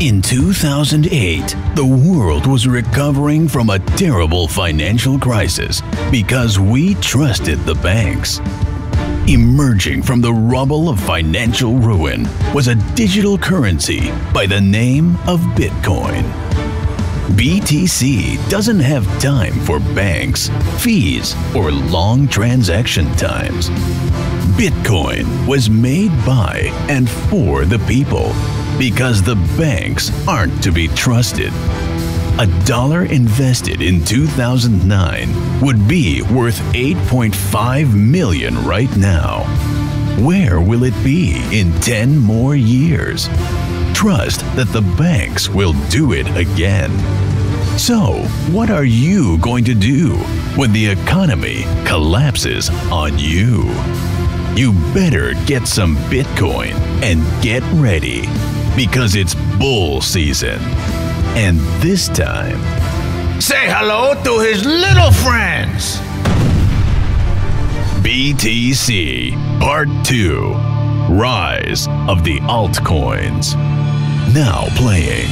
In 2008, the world was recovering from a terrible financial crisis because we trusted the banks. Emerging from the rubble of financial ruin was a digital currency by the name of Bitcoin. BTC doesn't have time for banks, fees, or long transaction times. Bitcoin was made by and for the people because the banks aren't to be trusted. A dollar invested in 2009 would be worth 8.5 million right now. Where will it be in 10 more years? Trust that the banks will do it again. So, what are you going to do when the economy collapses on you? You better get some Bitcoin and get ready because it's bull season. And this time, Say hello to his little friends. BTC Part 2 Rise of the Altcoins. Now playing.